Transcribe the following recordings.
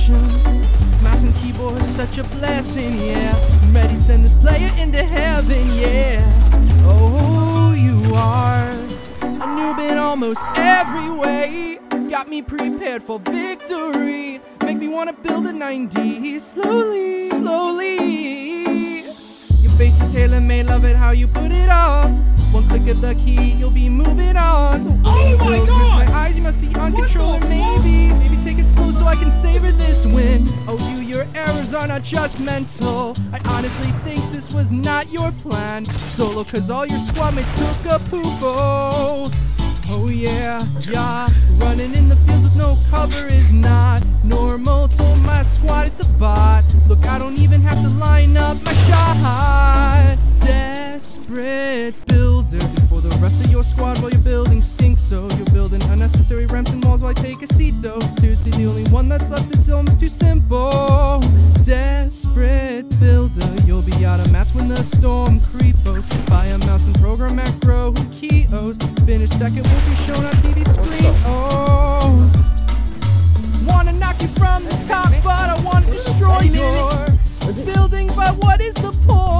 passion. Mouse and keyboard is such a blessing, yeah. I'm ready to send this player into heaven, yeah. Oh, you are a noob in almost every way. Got me prepared for victory. Make me wanna build a 90 slowly, slowly. Your base is tailor made, love it how you put it up. One click of the key, you'll be moving on. Oh savor this win. Oh, you, your errors are not just mental. I honestly think this was not your plan. Solo, cause all your squad mates took a poop. Oh, yeah, yeah. Running in the fields with no cover is not normal. Told my squad it's a bot. Look, I don't even have to line up my shot. Desperate builder for the rest of your squad while you're building stinks. So you're building unnecessary ramps and walls while I take a seat. Though seriously, the only one that's left is almost too simple. Desperate builder, you'll be out of match when the storm creepos. Buy a mouse and program macro keys. Finish second will be shown on TV screen. Oh. Wanna knock you from the top, but I wanna destroy your building. But what is the point?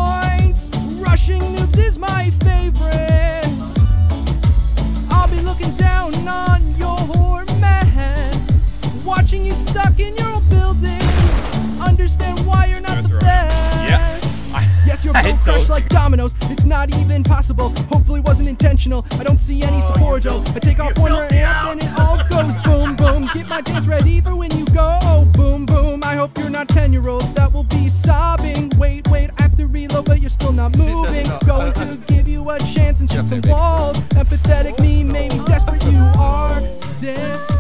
Yes, you're I built told crushed you. like dominoes. It's not even possible. Hopefully, wasn't intentional. I don't see any support, Joe. I take off one me amp and it all goes boom, boom. Get my dance ready for when you go. Oh, boom, boom. I hope you're not 10 year old. That will be sobbing. Wait, wait. I have to reload, but you're still not moving. Going to give you a chance and shoot some walls. Empathetic me, maybe desperate you are. Desperate.